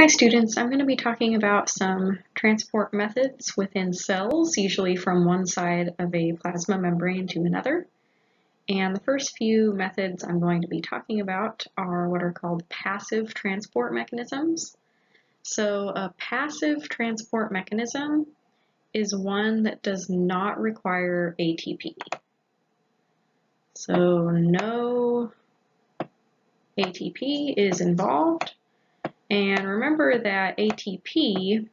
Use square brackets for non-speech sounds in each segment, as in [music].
Hi students, I'm going to be talking about some transport methods within cells, usually from one side of a plasma membrane to another. And the first few methods I'm going to be talking about are what are called passive transport mechanisms. So a passive transport mechanism is one that does not require ATP. So no ATP is involved and remember that ATP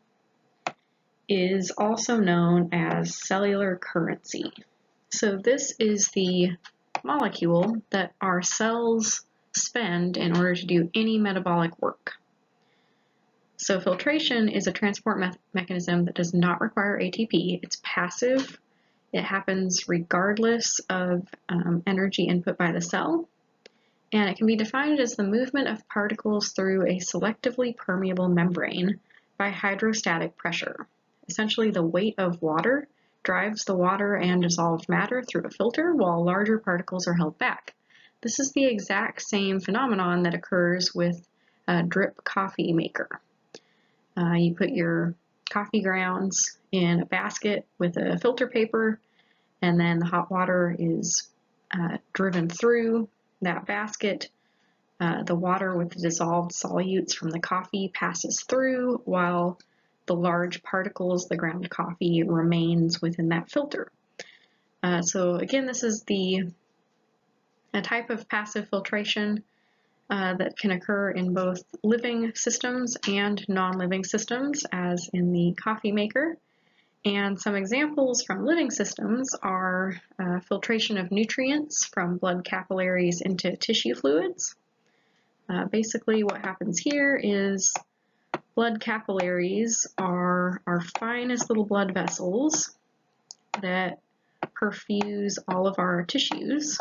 is also known as cellular currency. So this is the molecule that our cells spend in order to do any metabolic work. So filtration is a transport me mechanism that does not require ATP. It's passive. It happens regardless of um, energy input by the cell and it can be defined as the movement of particles through a selectively permeable membrane by hydrostatic pressure. Essentially, the weight of water drives the water and dissolved matter through a filter while larger particles are held back. This is the exact same phenomenon that occurs with a drip coffee maker. Uh, you put your coffee grounds in a basket with a filter paper, and then the hot water is uh, driven through that basket. Uh, the water with the dissolved solutes from the coffee passes through while the large particles, the ground coffee, remains within that filter. Uh, so again, this is the a type of passive filtration uh, that can occur in both living systems and non-living systems, as in the coffee maker. And some examples from living systems are uh, filtration of nutrients from blood capillaries into tissue fluids. Uh, basically what happens here is blood capillaries are our finest little blood vessels that perfuse all of our tissues.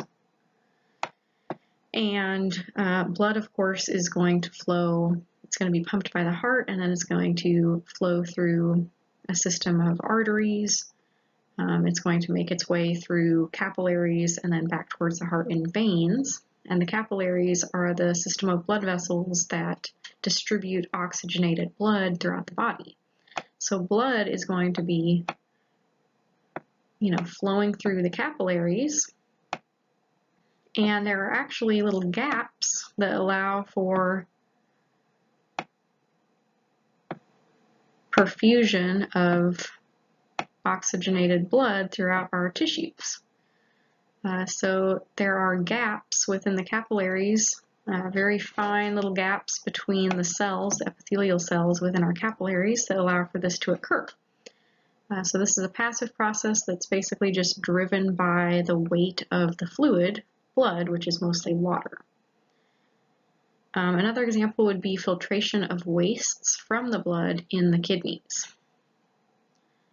And uh, blood, of course, is going to flow, it's going to be pumped by the heart and then it's going to flow through a system of arteries. Um, it's going to make its way through capillaries and then back towards the heart in veins. And the capillaries are the system of blood vessels that distribute oxygenated blood throughout the body. So blood is going to be, you know, flowing through the capillaries. And there are actually little gaps that allow for perfusion of oxygenated blood throughout our tissues. Uh, so there are gaps within the capillaries, uh, very fine little gaps between the cells, the epithelial cells within our capillaries that allow for this to occur. Uh, so this is a passive process that's basically just driven by the weight of the fluid, blood, which is mostly water. Um, another example would be filtration of wastes from the blood in the kidneys.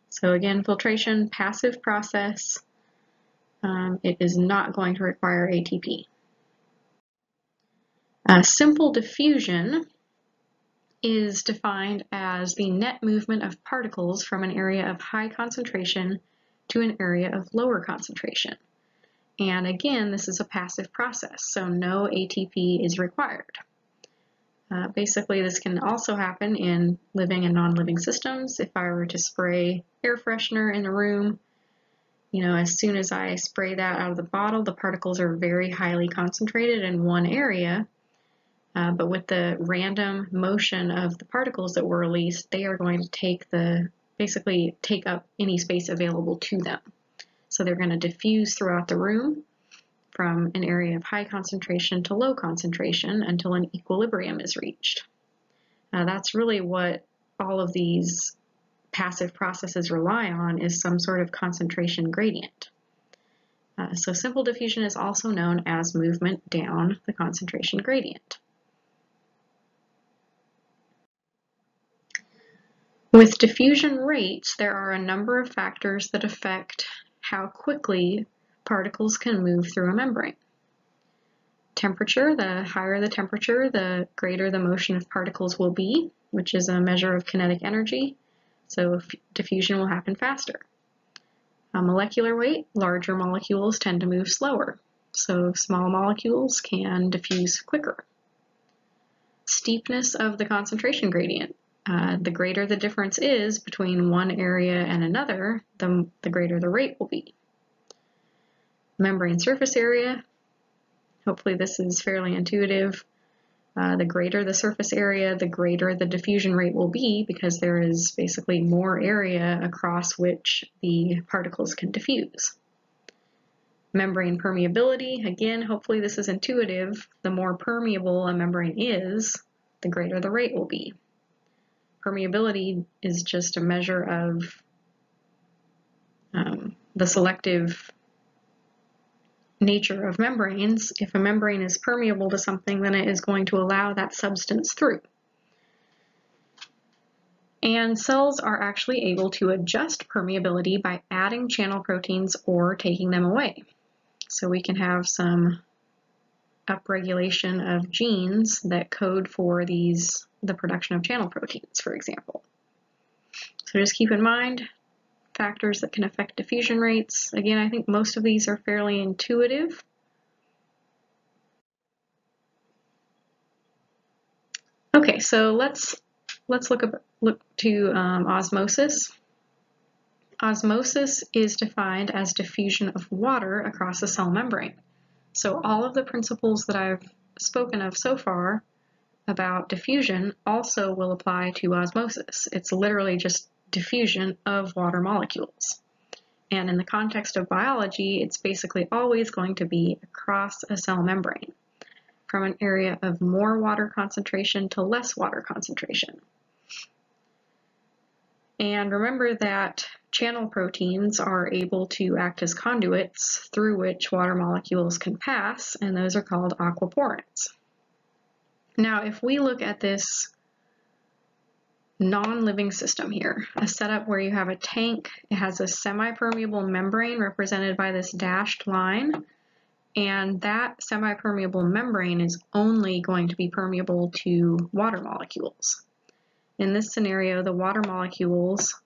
So again, filtration, passive process. Um, it is not going to require ATP. Uh, simple diffusion is defined as the net movement of particles from an area of high concentration to an area of lower concentration. And again, this is a passive process, so no ATP is required. Uh, basically, this can also happen in living and non-living systems. If I were to spray air freshener in a room, you know, as soon as I spray that out of the bottle, the particles are very highly concentrated in one area. Uh, but with the random motion of the particles that were released, they are going to take the, basically take up any space available to them. So they're going to diffuse throughout the room from an area of high concentration to low concentration until an equilibrium is reached. That's really what all of these passive processes rely on is some sort of concentration gradient. Uh, so simple diffusion is also known as movement down the concentration gradient. With diffusion rates, there are a number of factors that affect how quickly particles can move through a membrane. Temperature, the higher the temperature, the greater the motion of particles will be, which is a measure of kinetic energy, so diffusion will happen faster. A molecular weight, larger molecules tend to move slower, so small molecules can diffuse quicker. steepness of the concentration gradient. Uh, the greater the difference is between one area and another, the, the greater the rate will be. Membrane surface area, hopefully this is fairly intuitive. Uh, the greater the surface area, the greater the diffusion rate will be because there is basically more area across which the particles can diffuse. Membrane permeability, again, hopefully this is intuitive. The more permeable a membrane is, the greater the rate will be. Permeability is just a measure of um, the selective nature of membranes. If a membrane is permeable to something, then it is going to allow that substance through. And cells are actually able to adjust permeability by adding channel proteins or taking them away. So we can have some upregulation of genes that code for these the production of channel proteins, for example. So just keep in mind factors that can affect diffusion rates. Again, I think most of these are fairly intuitive. Okay, so let's let's look up, look to um, osmosis. Osmosis is defined as diffusion of water across a cell membrane. So all of the principles that I've spoken of so far about diffusion also will apply to osmosis. It's literally just diffusion of water molecules. And in the context of biology, it's basically always going to be across a cell membrane, from an area of more water concentration to less water concentration. And remember that channel proteins are able to act as conduits through which water molecules can pass, and those are called aquaporins. Now, if we look at this non-living system here, a setup where you have a tank, it has a semi-permeable membrane represented by this dashed line, and that semi-permeable membrane is only going to be permeable to water molecules. In this scenario, the water molecules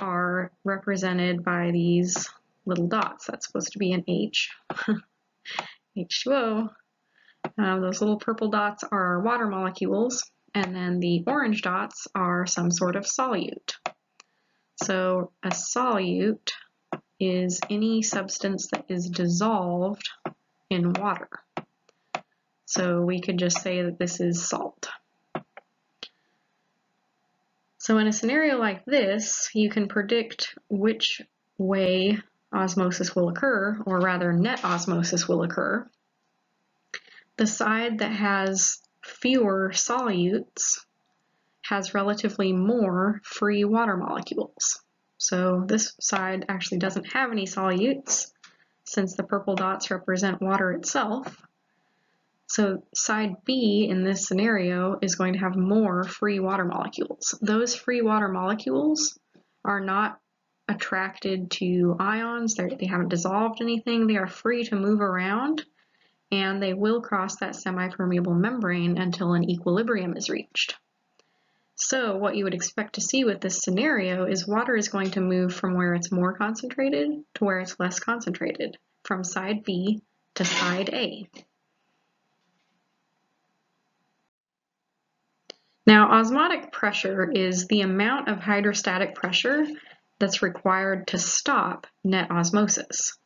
are represented by these little dots. That's supposed to be an H. [laughs] H2O. Um, those little purple dots are water molecules, and then the orange dots are some sort of solute. So a solute is any substance that is dissolved in water. So we could just say that this is salt. So in a scenario like this, you can predict which way osmosis will occur, or rather net osmosis will occur. The side that has fewer solutes has relatively more free water molecules. So this side actually doesn't have any solutes since the purple dots represent water itself. So side B in this scenario is going to have more free water molecules. Those free water molecules are not attracted to ions, They're, they have not dissolved anything, they are free to move around and they will cross that semi-permeable membrane until an equilibrium is reached. So what you would expect to see with this scenario is water is going to move from where it's more concentrated to where it's less concentrated, from side B to side A. Now, osmotic pressure is the amount of hydrostatic pressure that's required to stop net osmosis.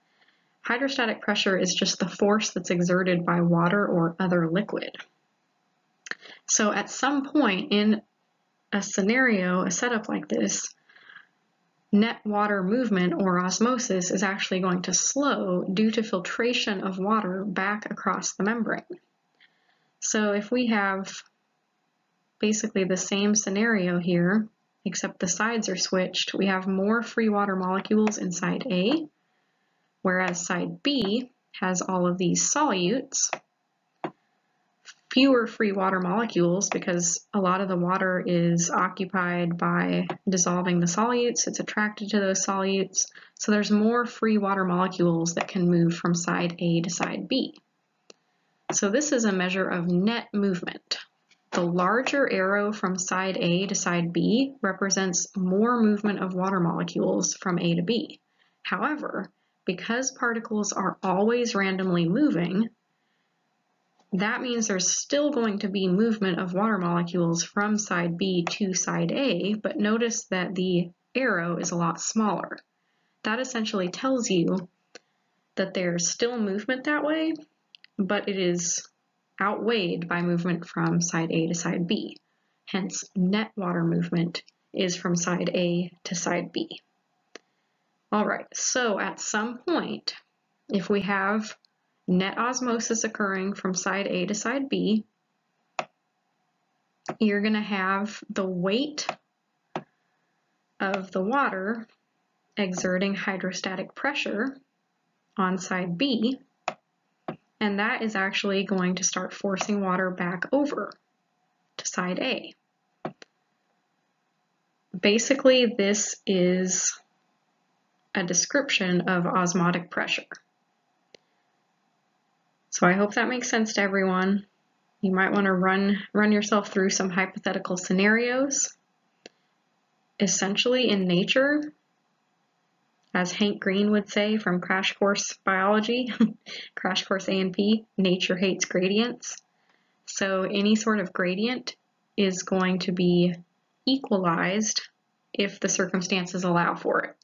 Hydrostatic pressure is just the force that's exerted by water or other liquid. So at some point in a scenario, a setup like this, net water movement or osmosis is actually going to slow due to filtration of water back across the membrane. So if we have basically the same scenario here, except the sides are switched. We have more free water molecules inside A, whereas side B has all of these solutes, fewer free water molecules because a lot of the water is occupied by dissolving the solutes, it's attracted to those solutes, so there's more free water molecules that can move from side A to side B. So this is a measure of net movement. The larger arrow from side A to side B represents more movement of water molecules from A to B. However, because particles are always randomly moving, that means there's still going to be movement of water molecules from side B to side A, but notice that the arrow is a lot smaller. That essentially tells you that there's still movement that way, but it is outweighed by movement from side A to side B. Hence, net water movement is from side A to side B. All right, so at some point, if we have net osmosis occurring from side A to side B, you're going to have the weight of the water exerting hydrostatic pressure on side B, and that is actually going to start forcing water back over to side A. Basically, this is a description of osmotic pressure. So I hope that makes sense to everyone. You might want to run, run yourself through some hypothetical scenarios. Essentially, in nature, as Hank Green would say from Crash Course Biology, [laughs] Crash Course A&P, nature hates gradients. So any sort of gradient is going to be equalized if the circumstances allow for it.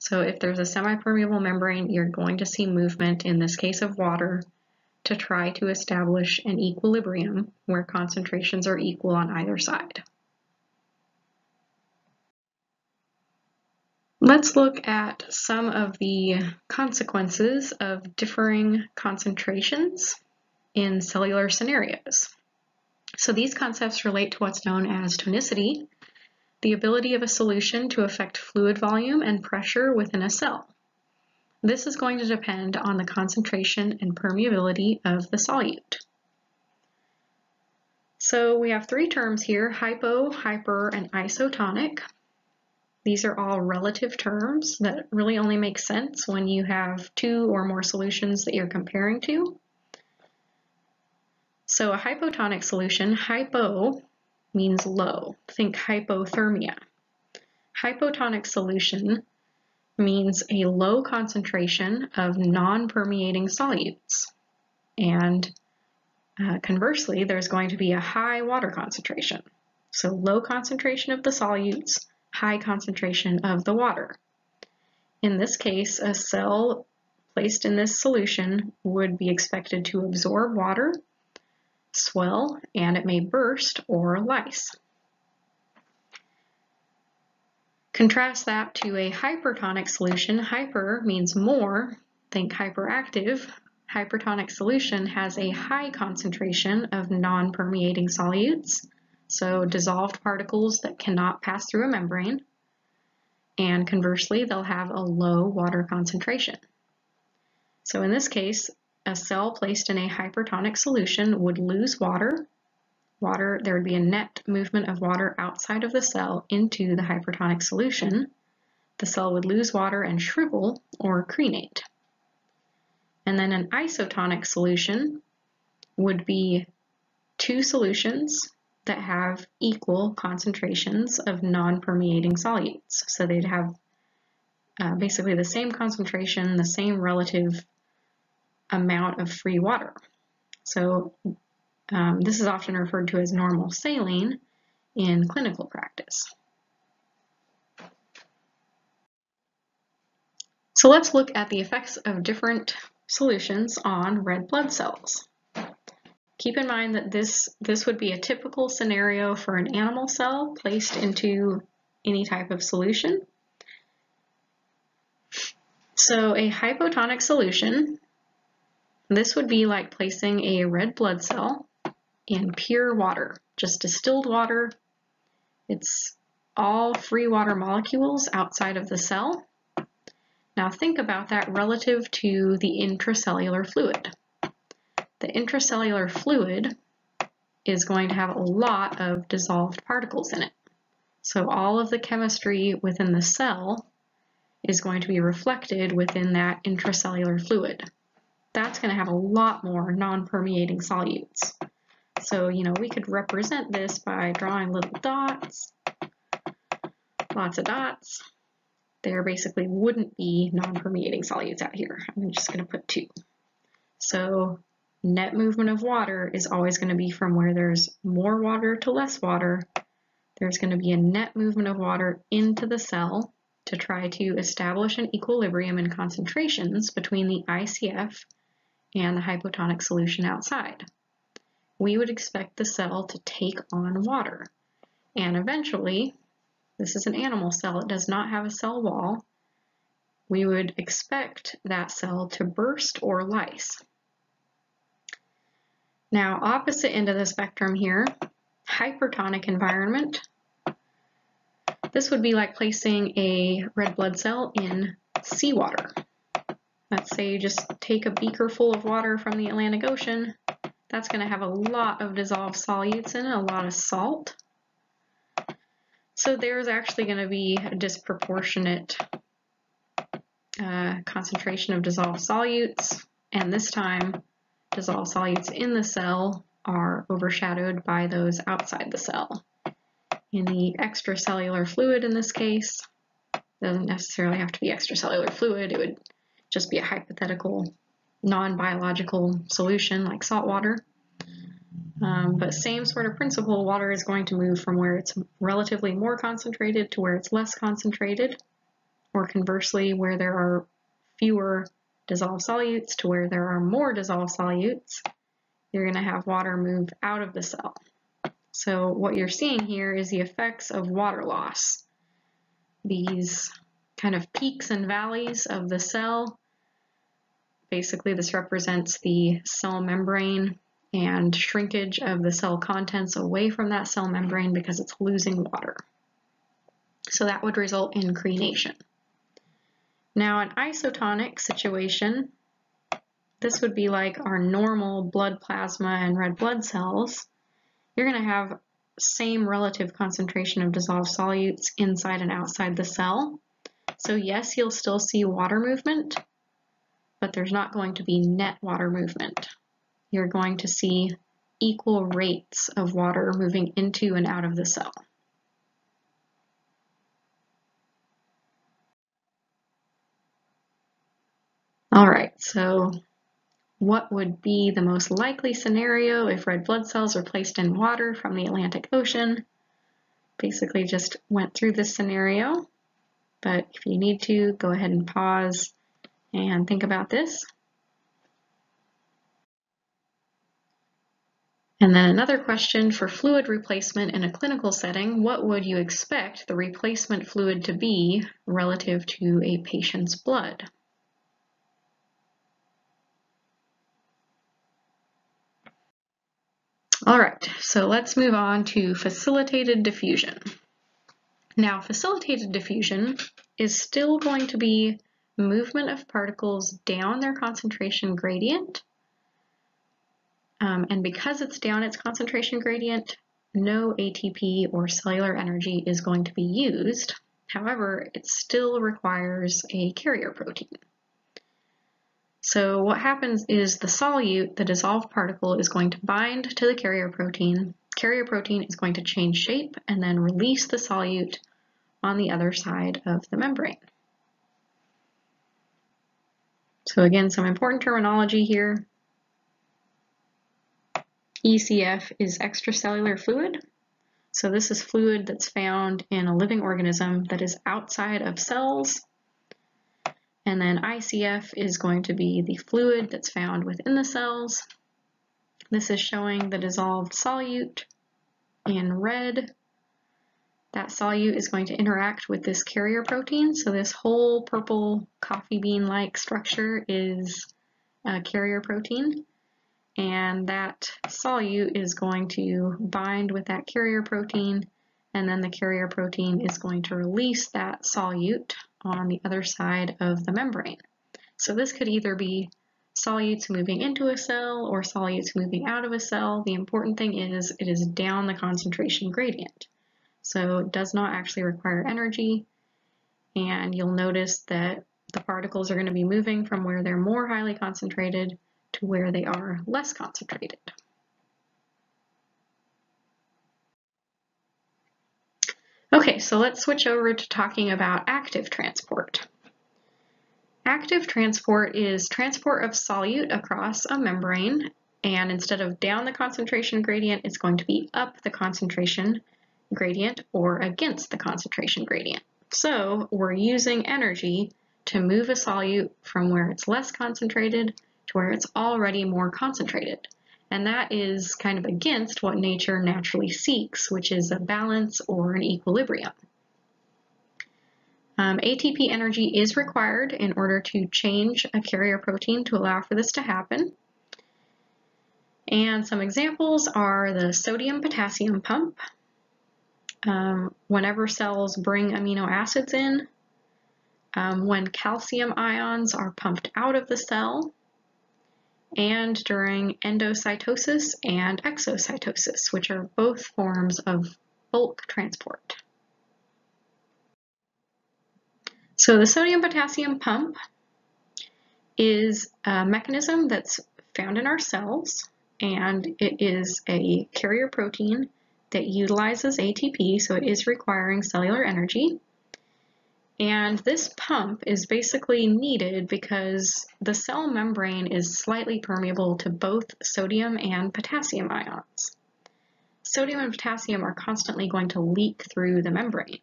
So if there's a semi-permeable membrane, you're going to see movement, in this case of water, to try to establish an equilibrium where concentrations are equal on either side. Let's look at some of the consequences of differing concentrations in cellular scenarios. So these concepts relate to what's known as tonicity, the ability of a solution to affect fluid volume and pressure within a cell. This is going to depend on the concentration and permeability of the solute. So we have three terms here, hypo, hyper, and isotonic. These are all relative terms that really only make sense when you have two or more solutions that you're comparing to. So a hypotonic solution, hypo means low. Think hypothermia. Hypotonic solution means a low concentration of non-permeating solutes. And uh, conversely, there's going to be a high water concentration. So low concentration of the solutes, high concentration of the water. In this case, a cell placed in this solution would be expected to absorb water, swell, and it may burst or lyse. Contrast that to a hypertonic solution. Hyper means more, think hyperactive. Hypertonic solution has a high concentration of non-permeating solutes, so dissolved particles that cannot pass through a membrane. And conversely, they'll have a low water concentration. So in this case, a cell placed in a hypertonic solution would lose water water, there would be a net movement of water outside of the cell into the hypertonic solution. The cell would lose water and shrivel or crenate. And then an isotonic solution would be two solutions that have equal concentrations of non-permeating solutes. So they'd have uh, basically the same concentration, the same relative amount of free water. So um, this is often referred to as normal saline in clinical practice. So let's look at the effects of different solutions on red blood cells. Keep in mind that this, this would be a typical scenario for an animal cell placed into any type of solution. So a hypotonic solution, this would be like placing a red blood cell in pure water, just distilled water. It's all free water molecules outside of the cell. Now think about that relative to the intracellular fluid. The intracellular fluid is going to have a lot of dissolved particles in it. So all of the chemistry within the cell is going to be reflected within that intracellular fluid. That's going to have a lot more non-permeating solutes. So, you know, we could represent this by drawing little dots, lots of dots. There basically wouldn't be non-permeating solutes out here. I'm just going to put two. So net movement of water is always going to be from where there's more water to less water. There's going to be a net movement of water into the cell to try to establish an equilibrium in concentrations between the ICF and the hypotonic solution outside. We would expect the cell to take on water. And eventually, this is an animal cell, it does not have a cell wall, we would expect that cell to burst or lyse. Now, opposite end of the spectrum here, hypertonic environment. This would be like placing a red blood cell in seawater. Let's say you just take a beaker full of water from the Atlantic Ocean. That's going to have a lot of dissolved solutes in it, a lot of salt. So there's actually going to be a disproportionate uh, concentration of dissolved solutes, and this time dissolved solutes in the cell are overshadowed by those outside the cell. In the extracellular fluid in this case, doesn't necessarily have to be extracellular fluid, it would just be a hypothetical non-biological solution like salt water. Um, but same sort of principle, water is going to move from where it's relatively more concentrated to where it's less concentrated, or conversely, where there are fewer dissolved solutes to where there are more dissolved solutes, you're going to have water move out of the cell. So what you're seeing here is the effects of water loss. These kind of peaks and valleys of the cell. Basically, this represents the cell membrane and shrinkage of the cell contents away from that cell membrane because it's losing water. So that would result in crenation. Now an isotonic situation, this would be like our normal blood plasma and red blood cells. You're going to have same relative concentration of dissolved solutes inside and outside the cell. So yes, you'll still see water movement, but there's not going to be net water movement. You're going to see equal rates of water moving into and out of the cell. All right, so what would be the most likely scenario if red blood cells are placed in water from the Atlantic Ocean? Basically just went through this scenario, but if you need to, go ahead and pause and think about this. And then another question for fluid replacement in a clinical setting, what would you expect the replacement fluid to be relative to a patient's blood? All right, so let's move on to facilitated diffusion. Now, facilitated diffusion is still going to be movement of particles down their concentration gradient. Um, and because it's down its concentration gradient, no ATP or cellular energy is going to be used. However, it still requires a carrier protein. So what happens is the solute, the dissolved particle, is going to bind to the carrier protein. Carrier protein is going to change shape and then release the solute on the other side of the membrane. So again, some important terminology here. ECF is extracellular fluid. So this is fluid that's found in a living organism that is outside of cells and then ICF is going to be the fluid that's found within the cells. This is showing the dissolved solute in red. That solute is going to interact with this carrier protein. So this whole purple coffee bean-like structure is a carrier protein. And that solute is going to bind with that carrier protein and then the carrier protein is going to release that solute on the other side of the membrane. So this could either be solutes moving into a cell or solutes moving out of a cell. The important thing is it is down the concentration gradient. So it does not actually require energy. And you'll notice that the particles are going to be moving from where they're more highly concentrated to where they are less concentrated. Okay, so let's switch over to talking about active transport. Active transport is transport of solute across a membrane And instead of down the concentration gradient, it's going to be up the concentration gradient or against the concentration gradient. So we're using energy to move a solute from where it's less concentrated to where it's already more concentrated. And that is kind of against what nature naturally seeks, which is a balance or an equilibrium. Um, ATP energy is required in order to change a carrier protein to allow for this to happen. And some examples are the sodium-potassium pump. Um, whenever cells bring amino acids in, um, when calcium ions are pumped out of the cell, and during endocytosis and exocytosis, which are both forms of bulk transport. So the sodium-potassium pump is a mechanism that's found in our cells, and it is a carrier protein that utilizes ATP, so it is requiring cellular energy. And this pump is basically needed because the cell membrane is slightly permeable to both sodium and potassium ions. Sodium and potassium are constantly going to leak through the membrane.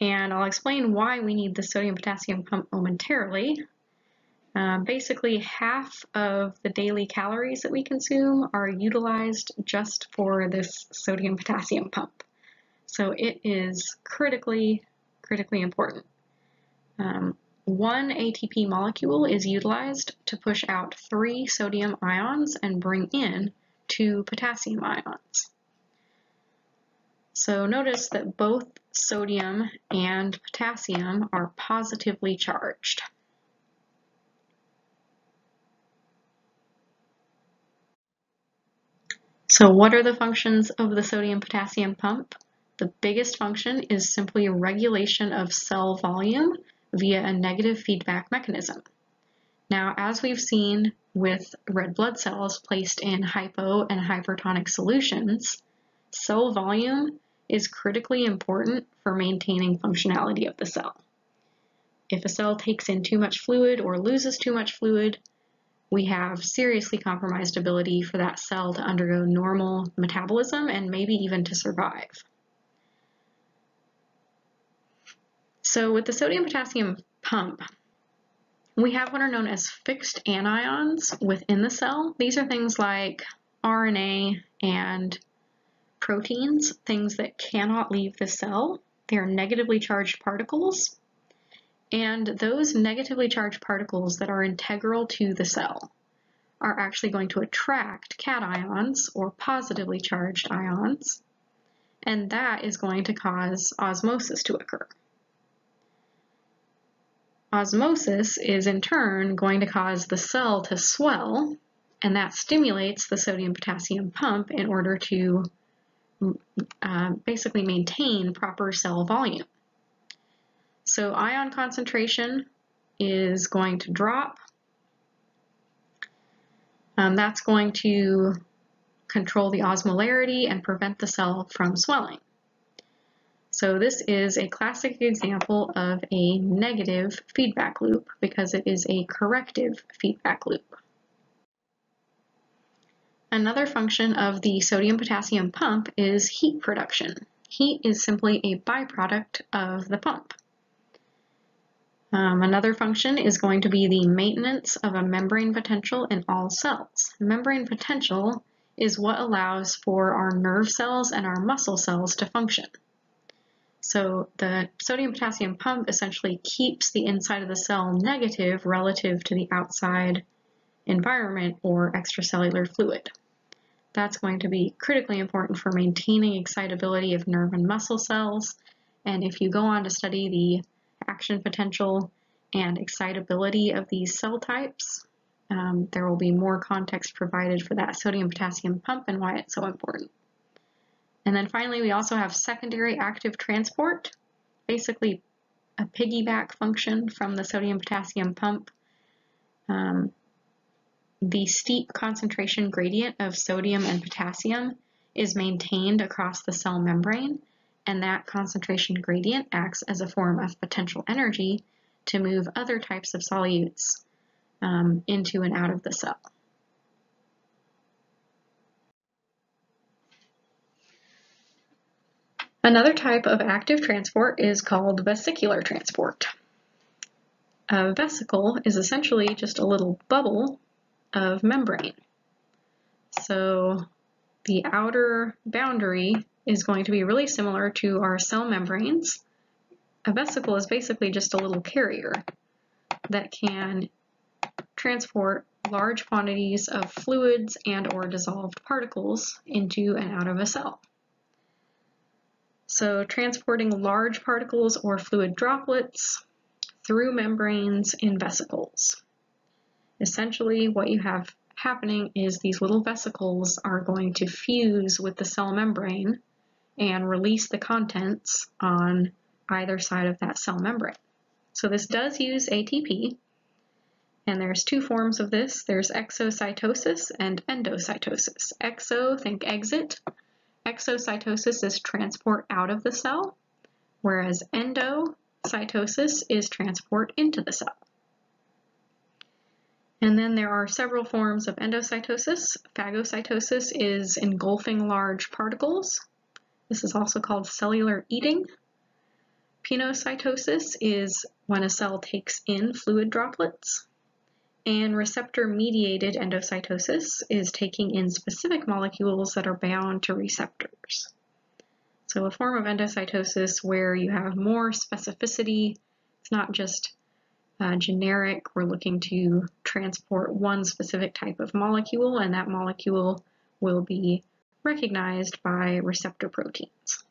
And I'll explain why we need the sodium-potassium pump momentarily. Uh, basically, half of the daily calories that we consume are utilized just for this sodium-potassium pump. So it is critically critically important. Um, one ATP molecule is utilized to push out three sodium ions and bring in two potassium ions. So notice that both sodium and potassium are positively charged. So what are the functions of the sodium-potassium pump? The biggest function is simply regulation of cell volume via a negative feedback mechanism. Now, as we've seen with red blood cells placed in hypo and hypertonic solutions, cell volume is critically important for maintaining functionality of the cell. If a cell takes in too much fluid or loses too much fluid, we have seriously compromised ability for that cell to undergo normal metabolism and maybe even to survive. So with the sodium-potassium pump, we have what are known as fixed anions within the cell. These are things like RNA and proteins, things that cannot leave the cell. They are negatively charged particles. And those negatively charged particles that are integral to the cell are actually going to attract cations or positively charged ions, and that is going to cause osmosis to occur. Osmosis is in turn going to cause the cell to swell, and that stimulates the sodium-potassium pump in order to uh, basically maintain proper cell volume. So ion concentration is going to drop. Um, that's going to control the osmolarity and prevent the cell from swelling. So this is a classic example of a negative feedback loop because it is a corrective feedback loop. Another function of the sodium-potassium pump is heat production. Heat is simply a byproduct of the pump. Um, another function is going to be the maintenance of a membrane potential in all cells. Membrane potential is what allows for our nerve cells and our muscle cells to function. So the sodium-potassium pump essentially keeps the inside of the cell negative relative to the outside environment or extracellular fluid. That's going to be critically important for maintaining excitability of nerve and muscle cells. And if you go on to study the action potential and excitability of these cell types, um, there will be more context provided for that sodium-potassium pump and why it's so important. And then finally, we also have secondary active transport, basically a piggyback function from the sodium-potassium pump. Um, the steep concentration gradient of sodium and potassium is maintained across the cell membrane, and that concentration gradient acts as a form of potential energy to move other types of solutes um, into and out of the cell. Another type of active transport is called vesicular transport. A vesicle is essentially just a little bubble of membrane. So the outer boundary is going to be really similar to our cell membranes. A vesicle is basically just a little carrier that can transport large quantities of fluids and or dissolved particles into and out of a cell. So transporting large particles or fluid droplets through membranes in vesicles. Essentially what you have happening is these little vesicles are going to fuse with the cell membrane and release the contents on either side of that cell membrane. So this does use ATP, and there's two forms of this. There's exocytosis and endocytosis. Exo, think exit, Exocytosis is transport out of the cell, whereas endocytosis is transport into the cell. And then there are several forms of endocytosis. Phagocytosis is engulfing large particles. This is also called cellular eating. Pinocytosis is when a cell takes in fluid droplets. And receptor-mediated endocytosis is taking in specific molecules that are bound to receptors. So a form of endocytosis where you have more specificity, it's not just uh, generic, we're looking to transport one specific type of molecule and that molecule will be recognized by receptor proteins.